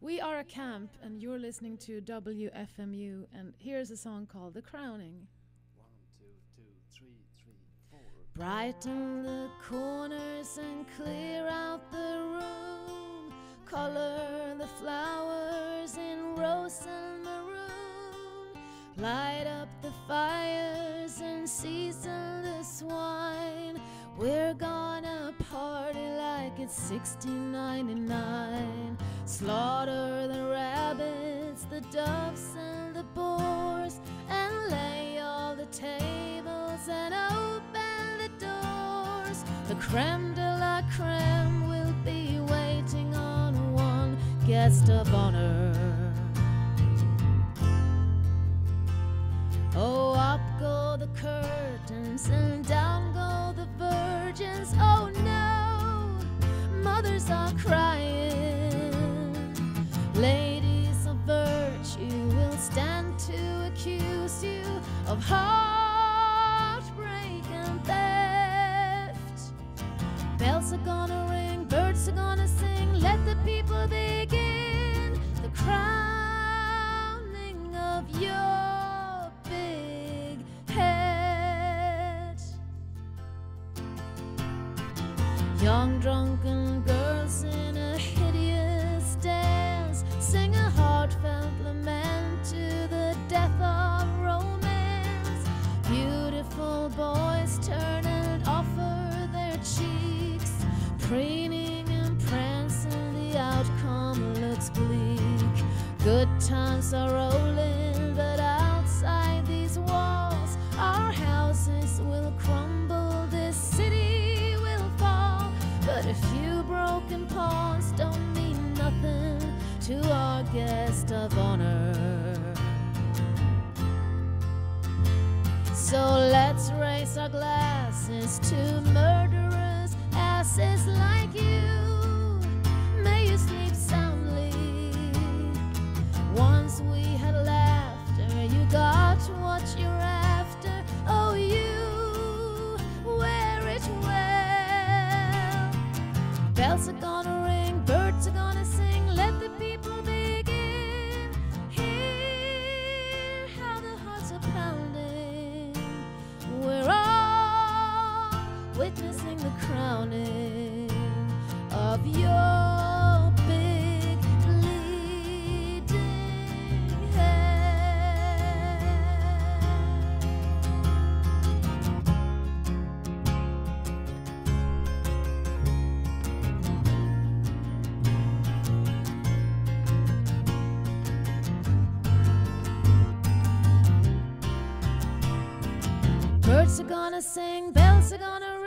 We are a camp, and you're listening to WFMU, and here's a song called The Crowning. One, two, two, three, three, four. Brighten the corners and clear out the room. Color the flowers in rose and maroon. Light up the fires and season the wine. We're gonna party like it's 1699. Slaughter the rabbits, the doves, and the boars, and lay all the tables and open the doors. The creme de la creme will be waiting on one guest of honor. Oh, up go the curtains and down go the virgins. Oh no, are crying. Ladies of virtue will stand to accuse you of heartbreak and theft. Bells are gonna ring, birds are gonna sing. Let the people begin the crowning of your big head. Young drunken in a hideous dance sing a heartfelt lament to the death of romance. Beautiful boys turn and offer their cheeks, preening and prancing. The outcome looks bleak. Good times are rolling, but outside these walls, our houses will guest of honor. So let's raise our glasses to murderers, asses like you. May you sleep soundly. Once we had laughter, you got what you're after. Oh, you wear it well. Bells are gonna ring, birds are gonna the crowning of your big bleeding head. Birds are gonna sing, bells are gonna